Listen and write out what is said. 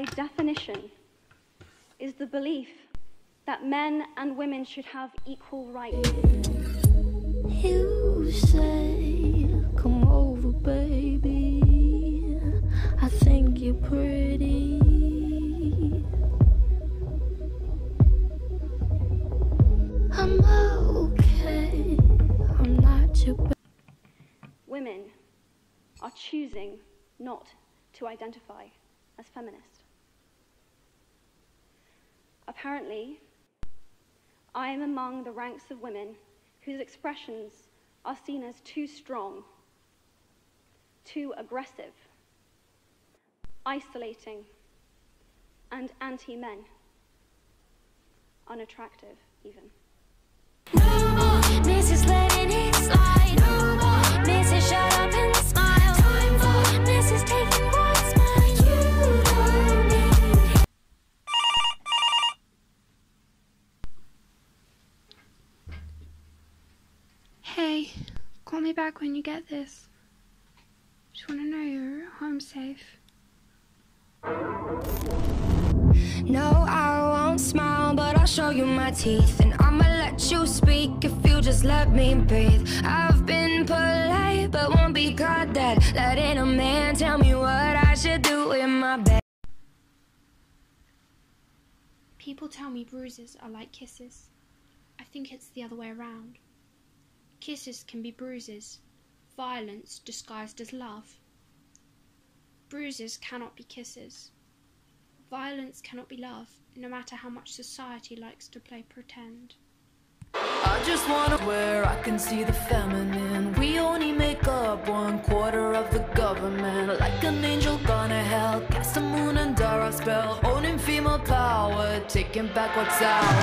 by definition, is the belief that men and women should have equal rights. You say, come over, baby. I think you're pretty. I'm okay. I'm not your Women are choosing not to identify as feminist. Apparently, I am among the ranks of women whose expressions are seen as too strong, too aggressive, isolating, and anti men. Unattractive, even. Hey, call me back when you get this. Just want to know you're home safe. No, I won't smile, but I'll show you my teeth. And I'ma let you speak if you just let me breathe. I've been polite, but won't be caught dead. Letting a man tell me what I should do in my bed. People tell me bruises are like kisses. I think it's the other way around. Kisses can be bruises, violence disguised as love. Bruises cannot be kisses. Violence cannot be love, no matter how much society likes to play pretend. I just wanna where I can see the feminine. We only make up one quarter of the government. Like an angel gone to hell, cast the moon under our spell. Owning female power, taking back what's ours.